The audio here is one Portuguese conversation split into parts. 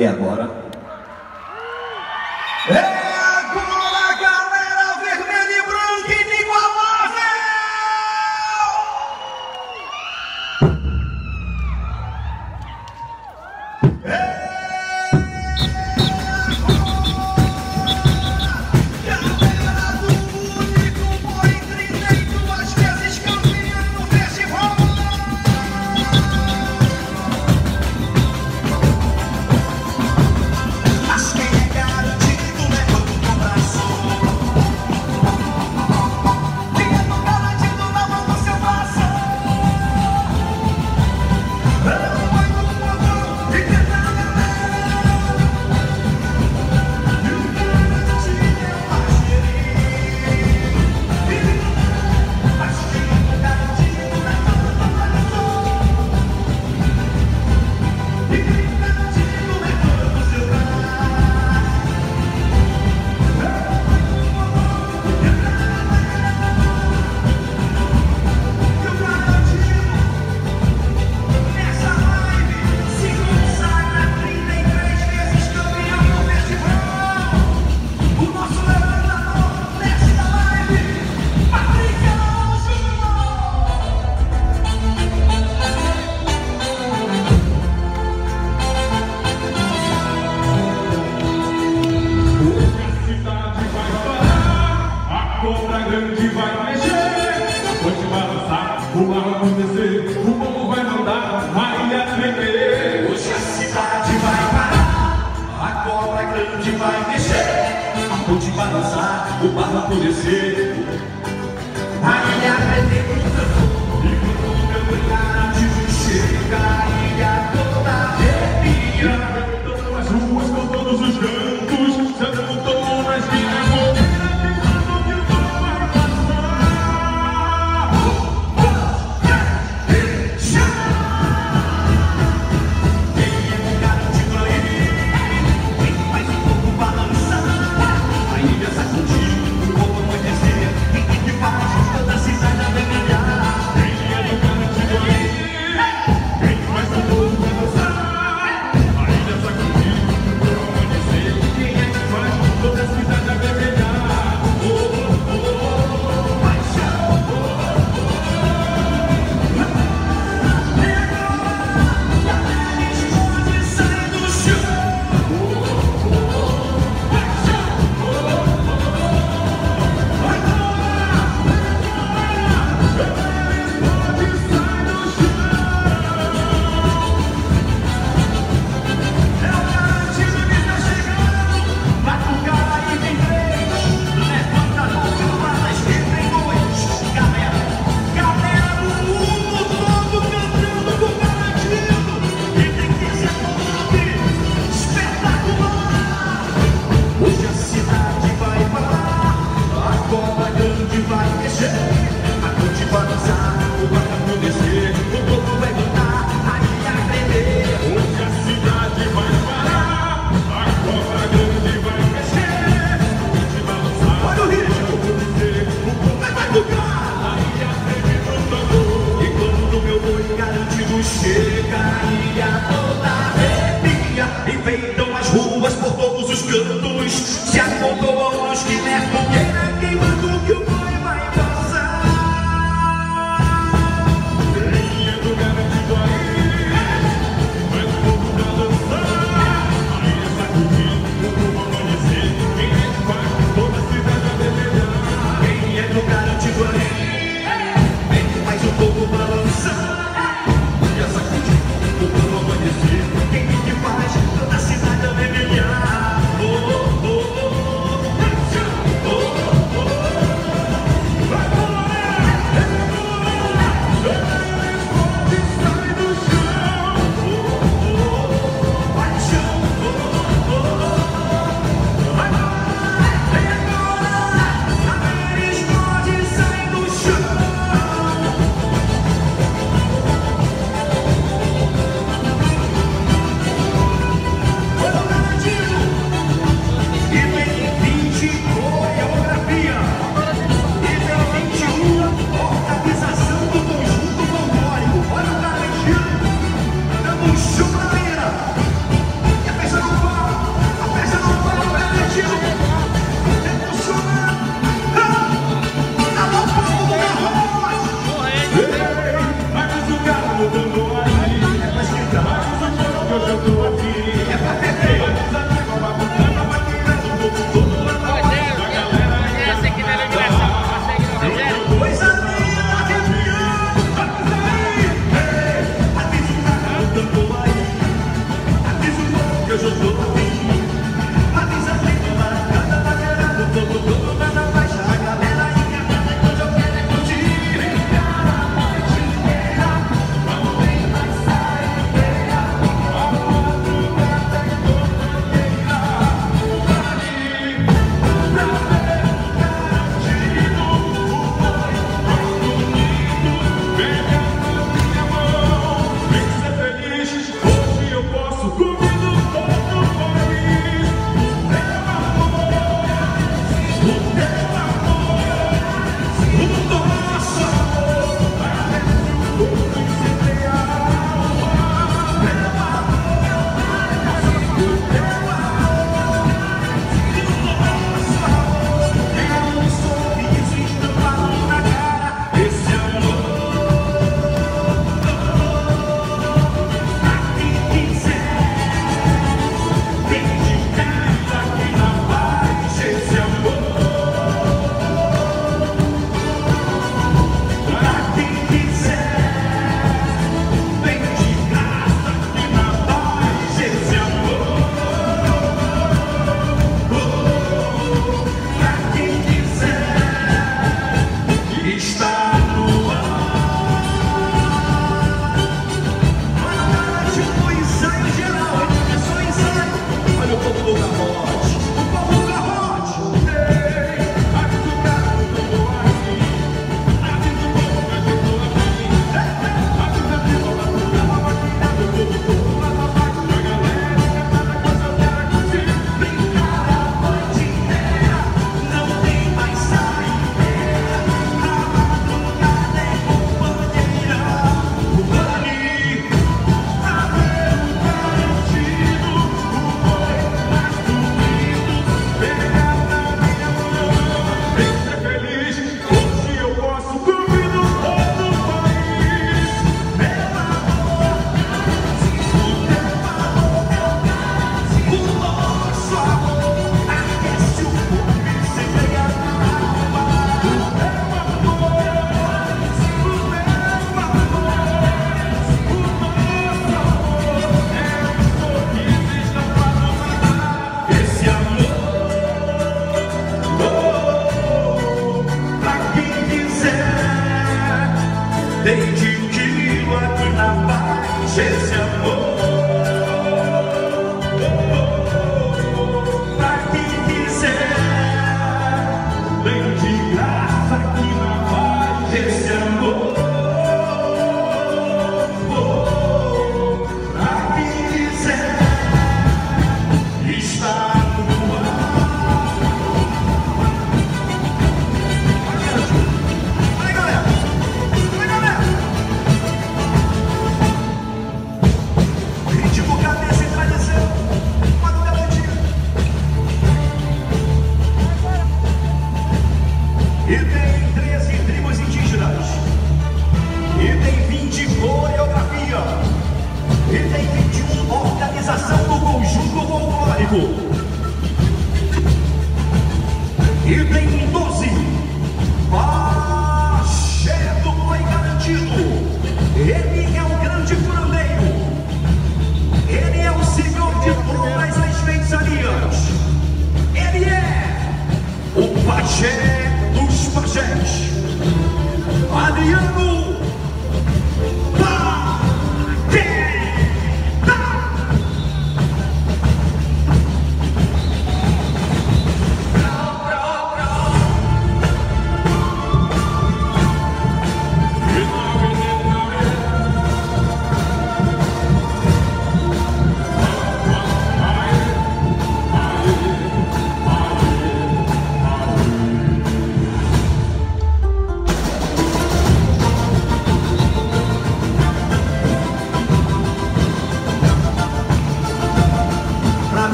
É agora.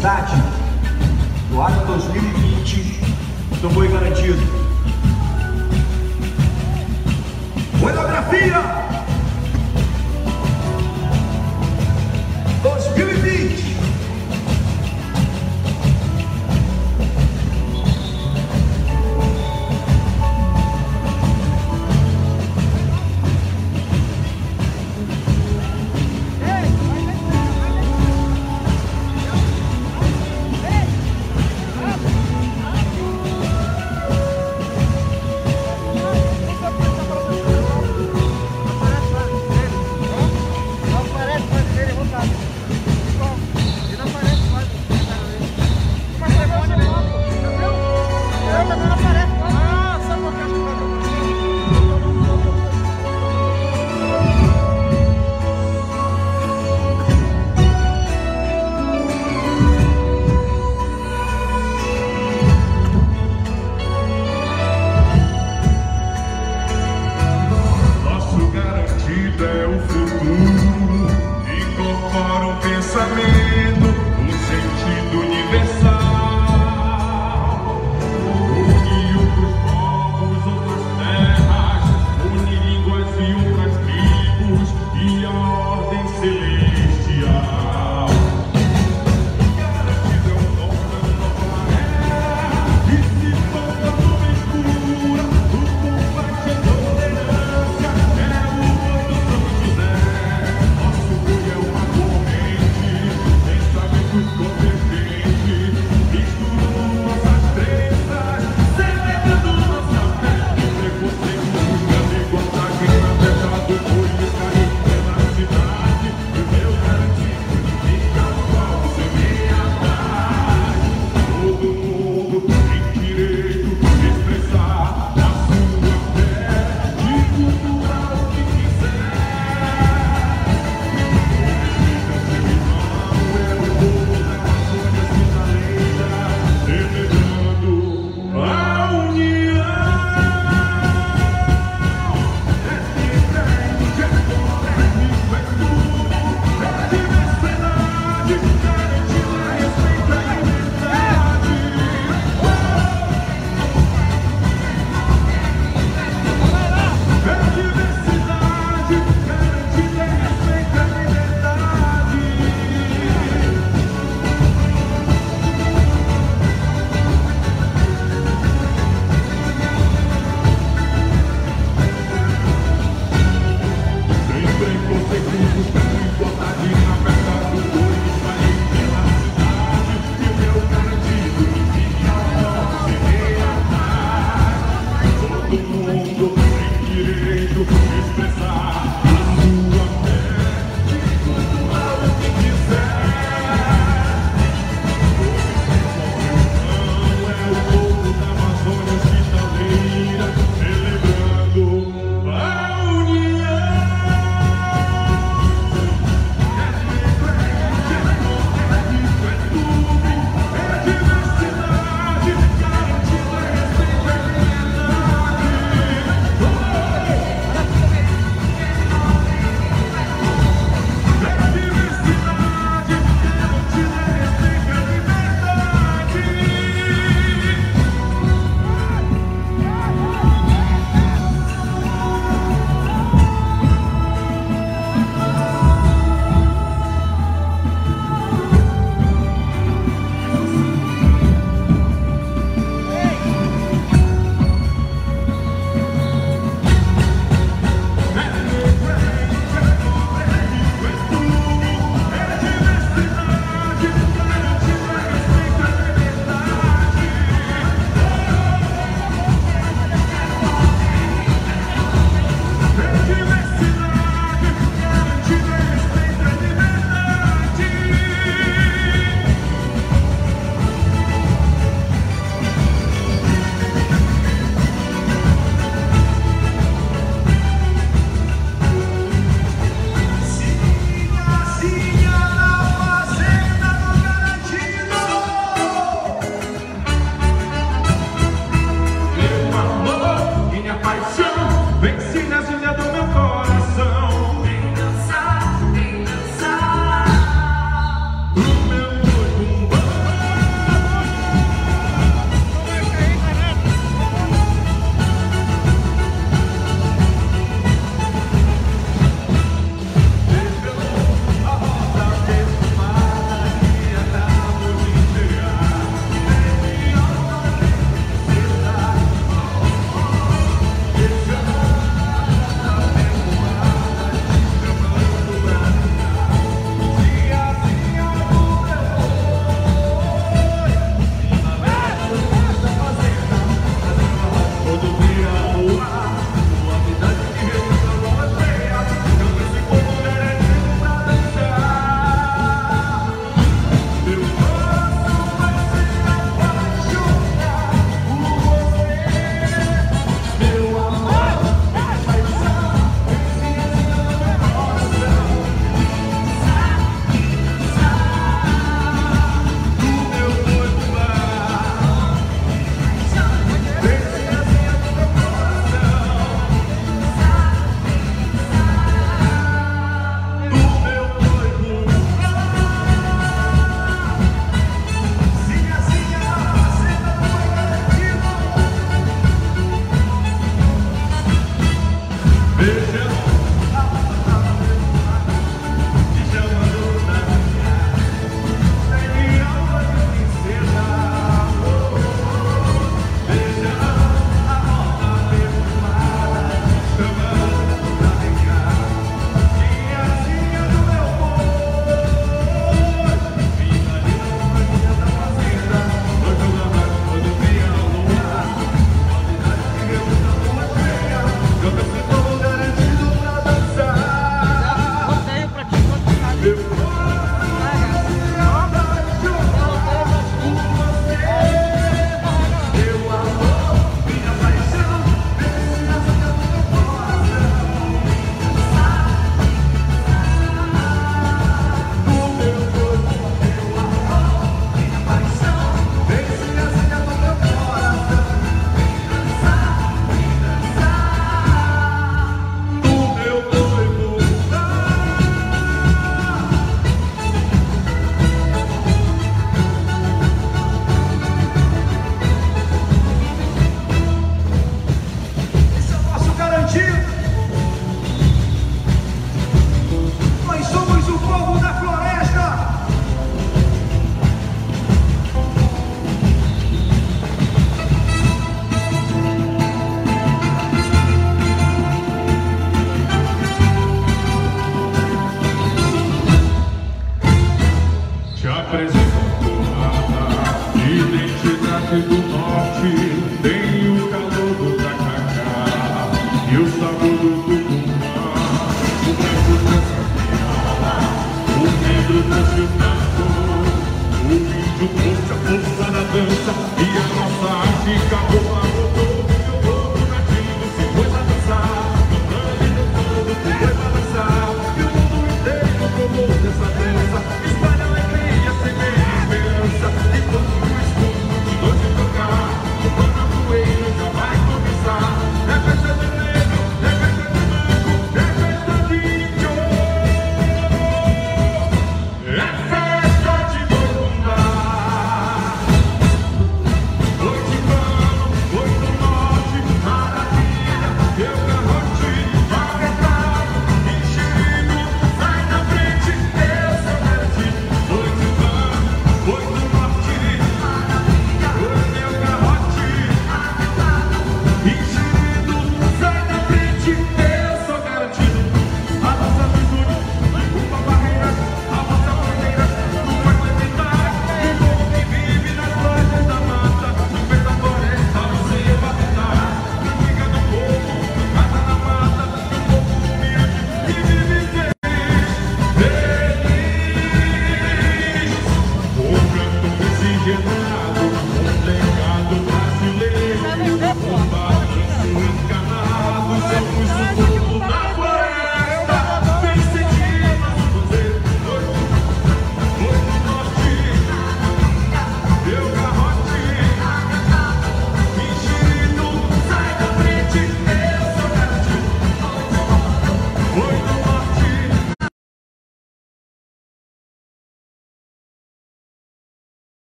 Diversidade. No ano 2020, do Boi Garantido.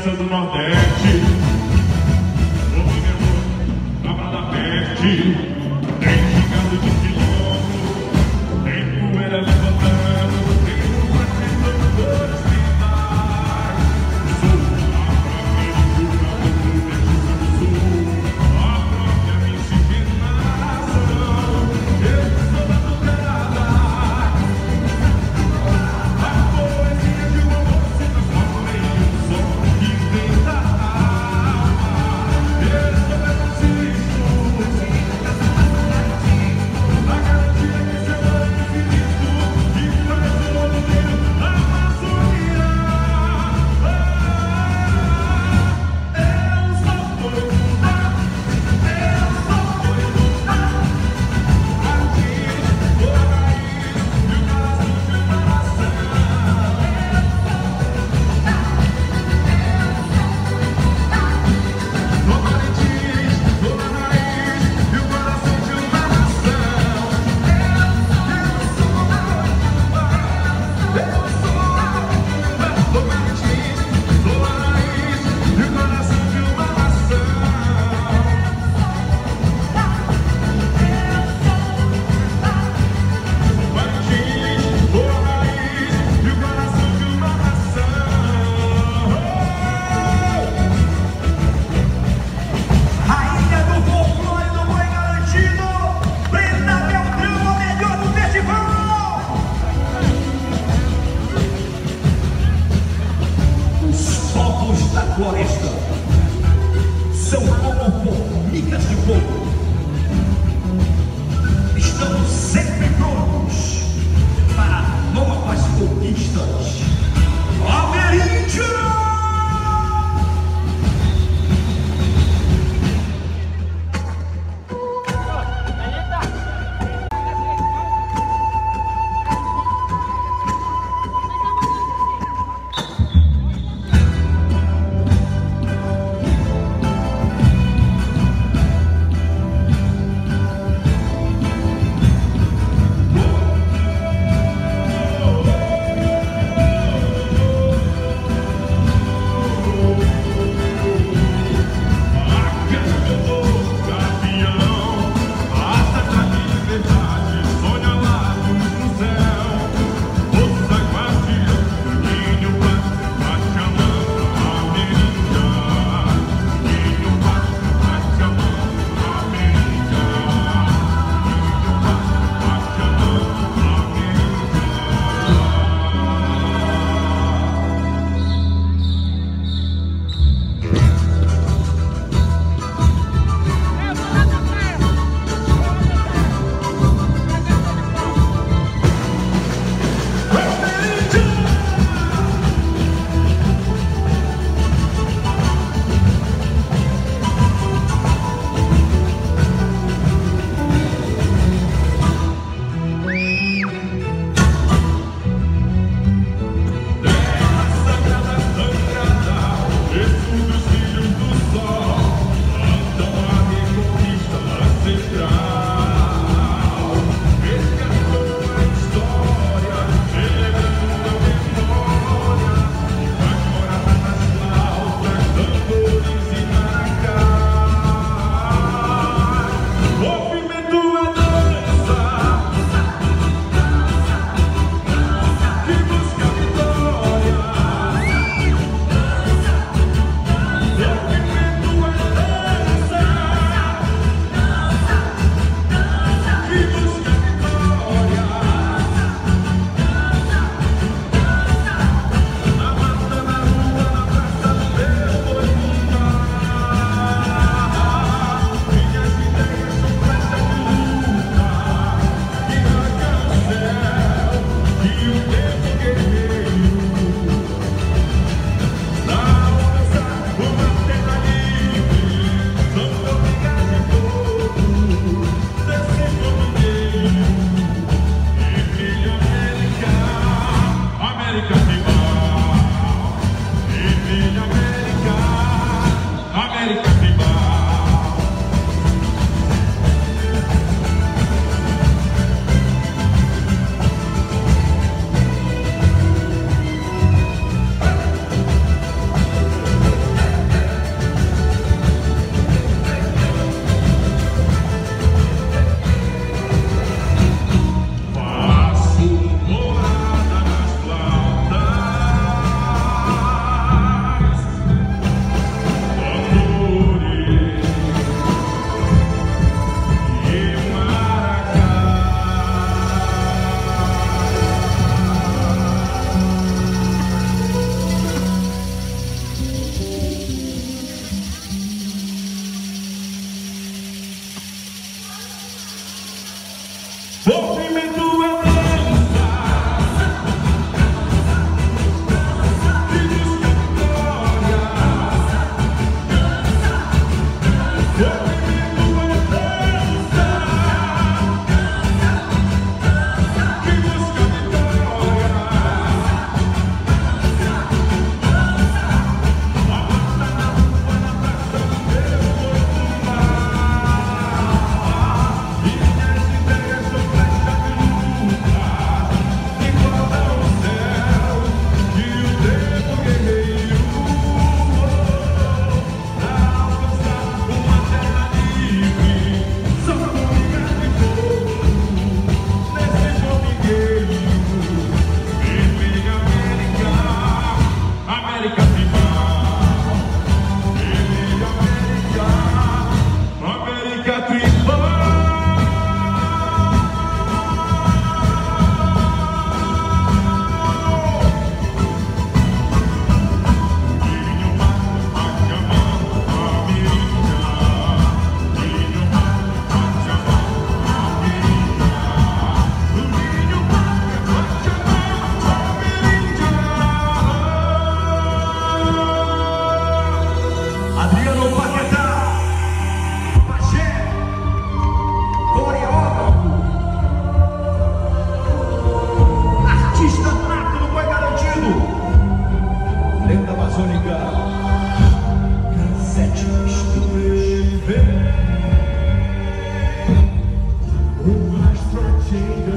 Herança do Nordeste, o Mangueiro, cabra da peste.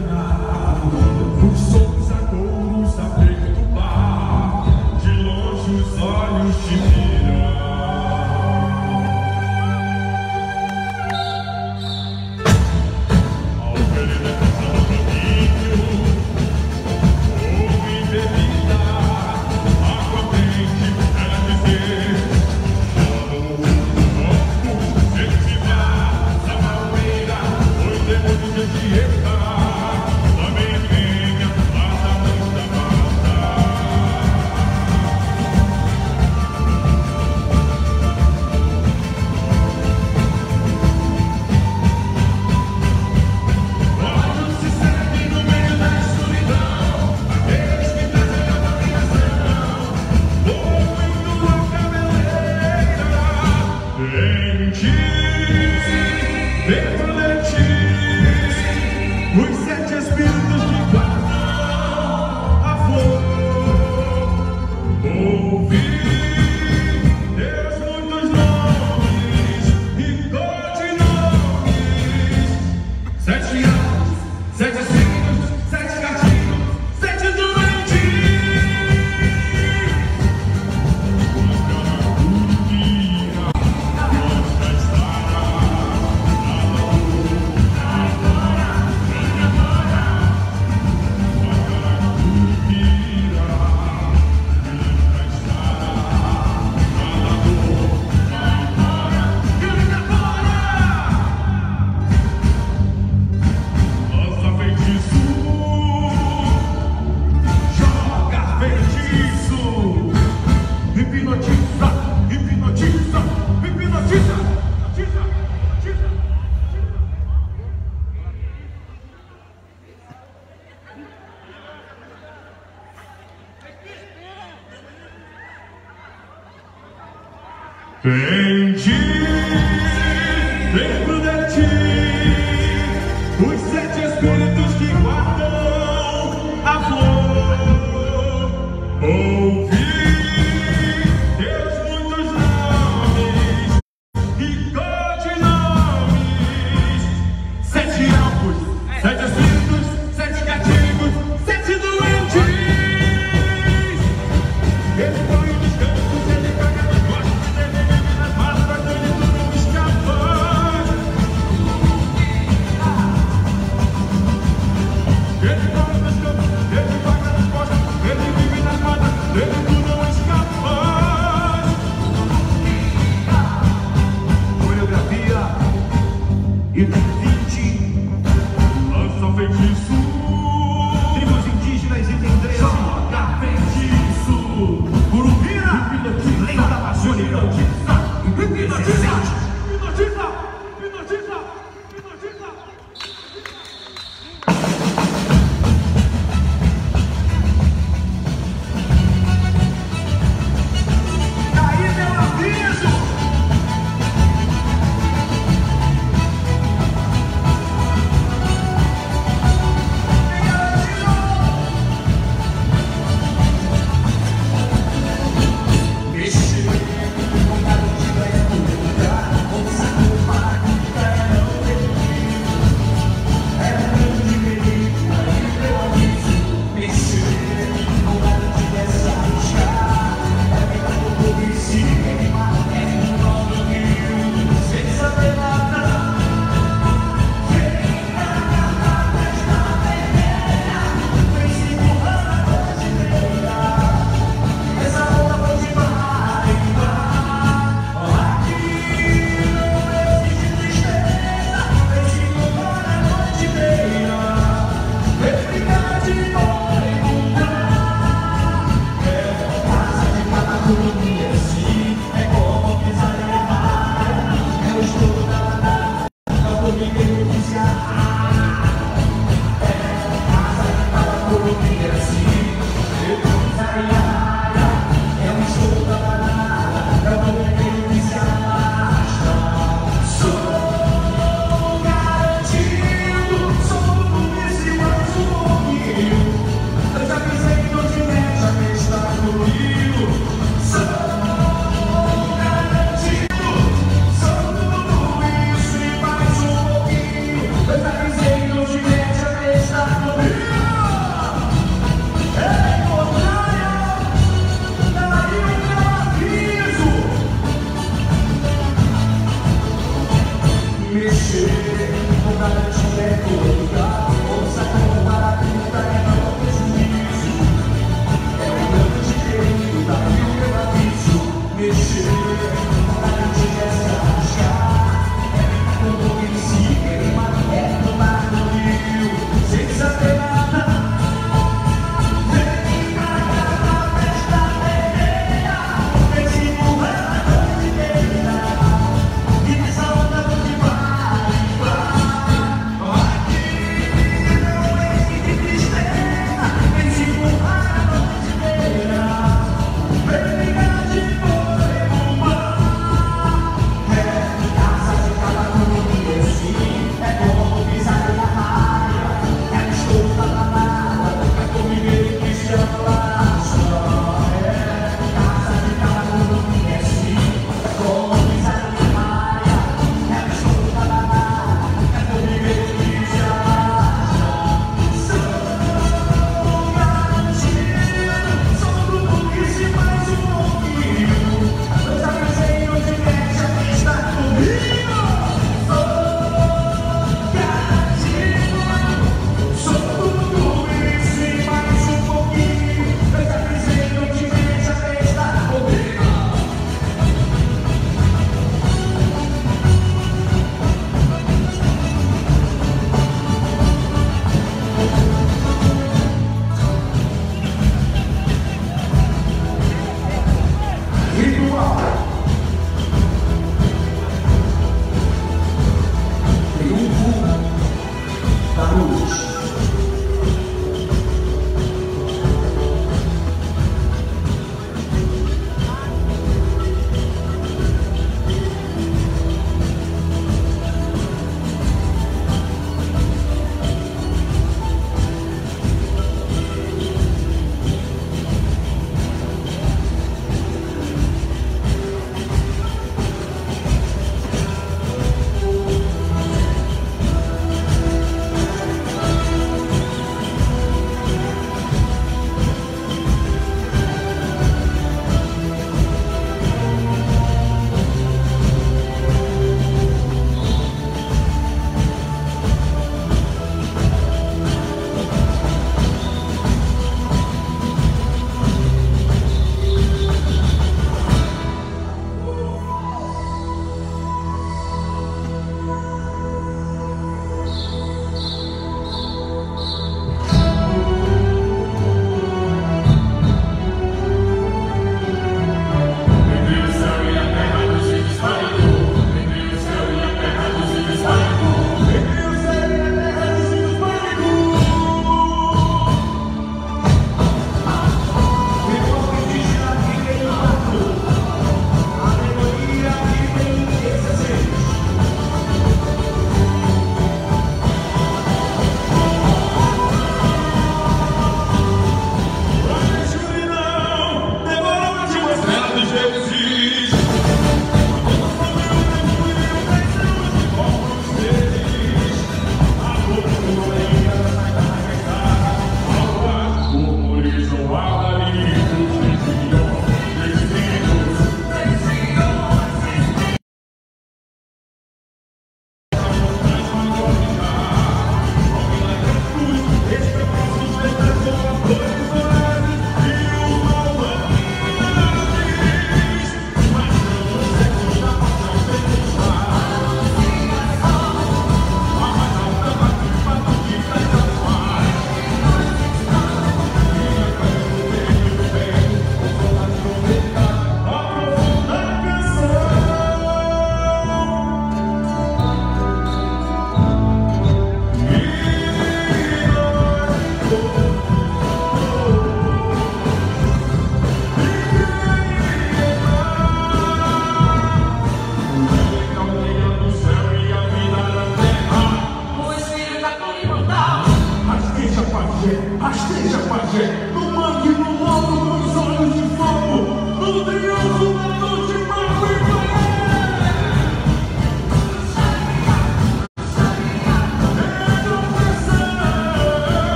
Amen.